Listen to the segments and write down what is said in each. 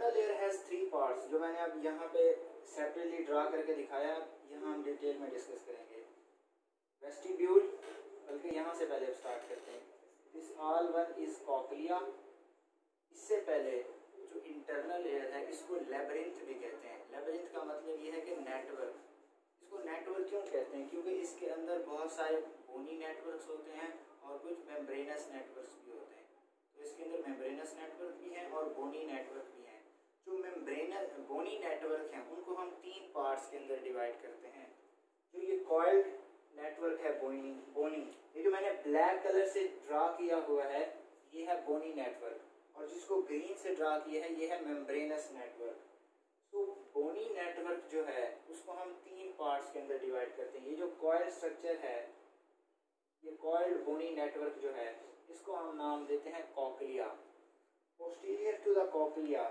Internal ear has three parts जो मैंने अब यहाँ पे सेपरेटली ड्रा करके दिखाया, यहाँ हम डिटेल में डिस्कस करेंगे। वेस्टिब्यूल बल्कि यहाँ से पहले स्टार्ट करते हैं। This all one is cochlea इससे पहले जो इंटरनल एयर है, इसको लेबरिंथ भी कहते हैं। लेबरिंथ का मतलब ये है कि नेटवर्क इसको नेटवर्क क्यों कहते हैं? क्योंकि इसके अंदर बहुत सारे बोनी नेटवर्क्स होते हैं और कुछ मेम्ब्रेनस नेटवर्क्स भी होते हैं। तो इसके अंदर मेम्ब्रेनस नेटवर्क भी हैं और बोनी नेटवर्क भी हैं। जो मेम्ब्रेनस बोनी नेटवर्क हैं, उनको हम तीन पार्ट्स के अंदर डिवाइड करते हैं। जो ये कॉइल्ड नेटवर्क है बोनी बोनी ये जो मैंने ब्लैक कलर से ड्रा किया हुआ है, ये है बोनी नेटवर्क और जिसको ग्रीन से ड्रा किया है, ये है मेम्ब्रेनस नेटवर्क तो बोनी नेटवर्क जो है, उसको हम तीन पार्ट्स के अंदर डिवाइड करते हैं। ये जो कॉयल स्ट्रक्चर है, ये कॉइल्ड बोनी नेटवर्क जो है, इसको हम नाम देते हैं cochlea posterior to the cochlea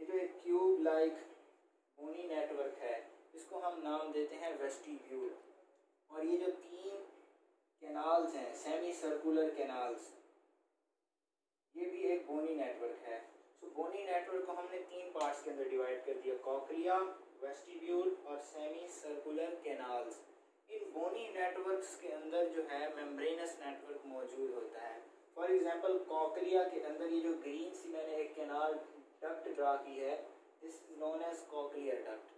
ये जो एक क्यूब लाइक बोनी नेटवर्क है इसको हम नाम देते हैं वेस्टिब्यूल और ये जो तीन कैनाल्स हैं सेमी सर्कुलर कैनाल्स ये भी एक बोनी नेटवर्क है। सो so, बोनी नेटवर्क को हमने तीन पार्ट्स के अंदर डिवाइड कर दिया कॉकलिया वेस्टिब्यूल और semicircular canals in bony networks के अंदर जो है मेम्ब्रेनस नेटवर्क मौजूद होता है। फॉर एग्जांपल कॉकलिया के अंदर ये जो ग्रीन सी मैंने एक कैनाल डक्ट ड्रा की है. This known as cochlear duct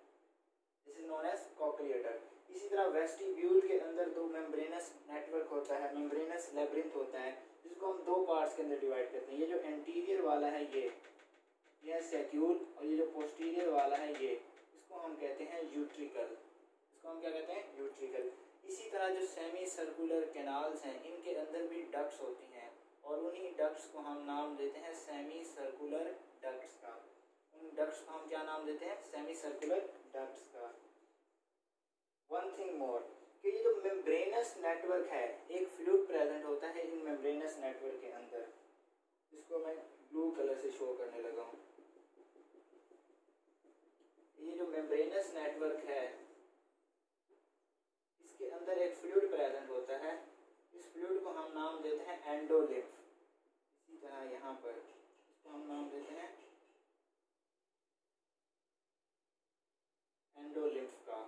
this is known as cochlear duct इसी तरह वेस्टिब्यूल के अंदर दो मेम्ब्रेनस नेटवर्क होता है मेम्ब्रेनस लेब्रिंथ होता है, जिसको हम दो पार्ट्स के अंदर डिवाइड करते हैं. ये जो एंटीरियर वाला है ये यह सेक्यूल और ये जो पोस्टीरियर वाला है ये, इसको हम कहते हैं यूट्रिकल इसको हम क्या कहते हैं? यूट्रिकल इसी तरह जो सेमी सर्कुलर कैनाल्स हैं, इनके अंदर भी डक्ट्स होती हैं. और उन्हीं डक्ट्स को हम नाम देते हैं सेमी सर्कुलर डक्ट्स का। उन डक्ट्स को हम क्या नाम देते हैं? सेमी सर्कुलर डक्ट्स का। वन थिंग मोर कि ये जो मेम्ब्रेनस नेटवर्क है, एक फ्लूड प्रेजेंट होता है इन मेम्ब्रेनस नेटवर्क के अंदर। इसको मैं ब्लू कलर से शो करने लगा हूँ। ये जो मेम्ब्रेनस नेटवर्क है, इसके अंदर एक फ्लूड प्रेजेंट फ्लूड को हम नाम देते हैं एंडोलिम्फ इसी तरह यहाँ पर इसको हम नाम देते हैं एंडोलिम्फ का।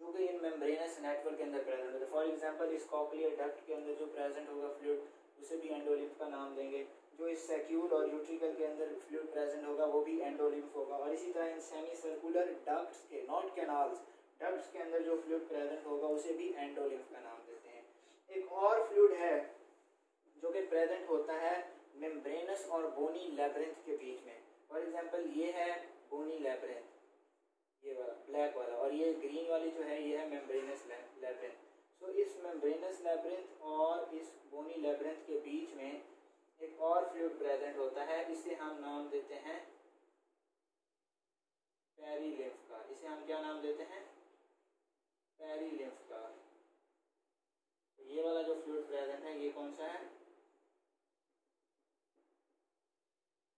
जो कि इन मेम्ब्रेनस नेटवर्क के अंदर प्रेजेंट होता है। फॉर एग्जांपल इस कॉकलियर डक्ट के अंदर जो प्रेजेंट होगा फ्लूड उसे भी एंडोलिम्फ का नाम देंगे। जो इस सेक्यूल और यूट्रिकल के अंदर फ्लूड प्रेजेंट होगा, वो भी एंडोलिम्फ होगा। और इसी तरह इन सेमी सर्कुलर डक्ट्स के नॉट कैनाल्स डक्ट्स के अंदर जो फ्लूड प्रेजेंट होगा, उसे भी एंडोलिम्फ का नाम देते हैं एक और फ्लूड है जो कि प्रेजेंट होता है मेम्ब्रेनस और बोनी लेब्रेंथ के बीच में। फॉर एग्जांपल ये है बोनी लेब्रेंथ ये वाला ब्लैक वाला, और ये ग्रीन वाली जो है, ये है मेम्ब्रेनस लेब्रेंथ सो इस मेम्ब्रेनस लेब्रेंथ और इस बोनी लेब्रेंथ के बीच में एक और फ्लूड प्रेजेंट होता है। इसे हम नाम देते हैं पेरीलिम्फ का। इसे हम क्या नाम देते हैं? पेरीलिम्फ का। तो ये वाला जो फ्लूड प्रेजेंट है, ये कौन सा है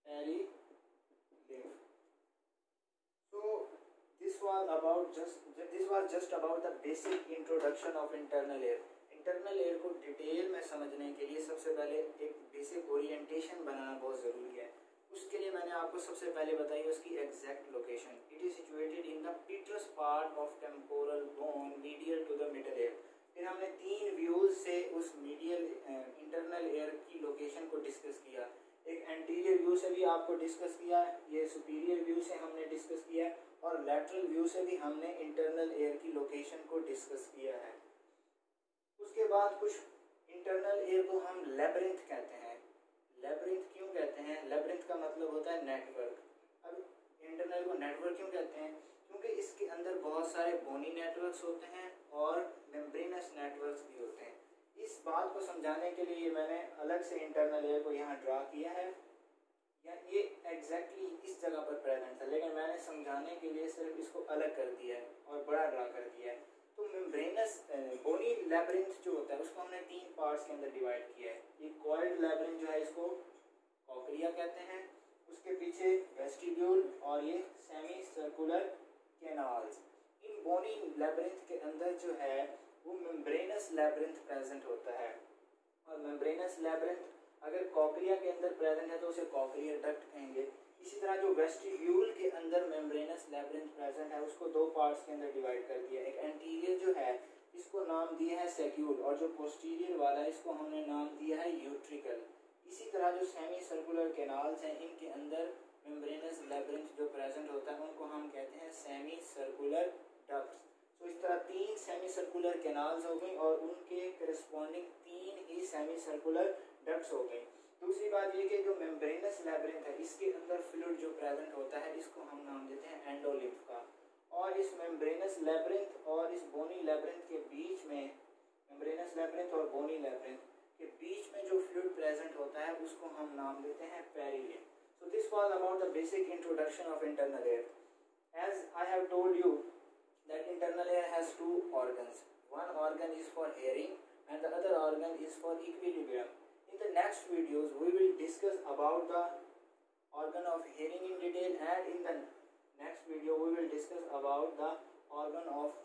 perilymph so this was about just, this was just about the basic introduction of internal air. Internal ear को डिटेल में समझने के लिए सबसे पहले एक बेसिक ओरिएंटेशन बनाना बहुत ज़रूरी है। उसके लिए मैंने आपको सबसे पहले बताई उसकी exact location it is situated in the petrous part of temporal bone medial to the middle ear फिर हमने तीन व्यूज़ से उस मीडियल इंटरनल एयर की लोकेशन को डिस्कस किया। एक एंटीरियर व्यू से भी आपको डिस्कस किया, ये सुपीरियर व्यू से हमने डिस्कस किया और लेटरल व्यू से भी हमने इंटरनल एयर की लोकेशन को डिस्कस किया है। उसके बाद कुछ इंटरनल एयर को हम लेबरिंथ कहते हैं। लेबरिंथ क्यों कहते हैं? लेबरिंथ का मतलब होता है नेटवर्क अब इंटरनल को नेटवर्क क्यों कहते हैं? क्योंकि इसके अंदर बहुत सारे बोनी नेटवर्क्स होते हैं और मेम्ब्रेनस नेटवर्क्स भी होते हैं। इस बात को समझाने के लिए मैंने अलग से इंटरनल एयर को यहाँ ड्रा किया है। या ये एग्जैक्टली exactly इस जगह पर प्रेजेंट था, लेकिन मैंने समझाने के लिए सिर्फ़ इसको अलग कर दिया है और बड़ा ड्रा कर दिया है। तो मेम्ब्रेनस बोनी लेबरिंथ जो होता है, उसको हमने तीन पार्ट्स के अंदर डिवाइड किया है। ये कॉइल्ड लेबरिंथ जो है, इसको कॉकरिया कहते हैं, उसके पीछे वेस्टिब्यूल और ये सेमी सर्कुलर कैनाल्स इन बोनी लेबरिंथ के अंदर जो है, वो मेम्ब्रेनस लेबरिंथ प्रेजेंट होता है। और मेम्ब्रेनस लेबरिंथ अगर कॉकरिया के अंदर प्रेजेंट है तो उसे कॉकरियर डक्ट कहेंगे। इसी तरह जो वेस्टिब्यूल के अंदर मेम्ब्रेनस लेब्रिंथ प्रेजेंट है, उसको दो पार्ट्स के अंदर डिवाइड कर दिया। एक एंटीरियर जो है, इसको नाम दिया है सेक्यूल और जो पोस्टीरियर वाला है, इसको हमने नाम दिया है यूट्रिकल इसी तरह जो सेमी सर्कुलर कैनाल्स हैं, इनके अंदर मेम्ब्रेनस लेब्रिंथ जो प्रेजेंट होता है, उनको हम कहते हैं सेमी सर्कुलर डक्ट्स तो इस तरह तीन सेमी सर्कुलर कैनाल्स हो गई और उनके करस्पॉन्डिंग तीन ही सेमी सर्कुलर डक्ट्स हो गई। दूसरी बात ये कि जो मेम्ब्रेनस लेब्रिंथ है, इसके अंदर फ्लूड जो प्रेजेंट होता है, इसको हम नाम देते हैं एंडोलिम्फ का। और इस मेम्ब्रेनस लेब्रिंथ और इस बोनी लेब्रिंथ के बीच में मेम्ब्रेनस लेब्रिंथ और बोनी लेब्रिंथ के बीच में जो फ्लूड प्रेजेंट होता है, उसको हम नाम देते हैं perilymph so this was about the basic introduction of internal ear as I have told you that internal ear has two organs. One organ is for hearing and the other organ is for equilibrium. In the next videos, we will discuss about the organ of hearing in detail and in the next video, we will discuss about the organ of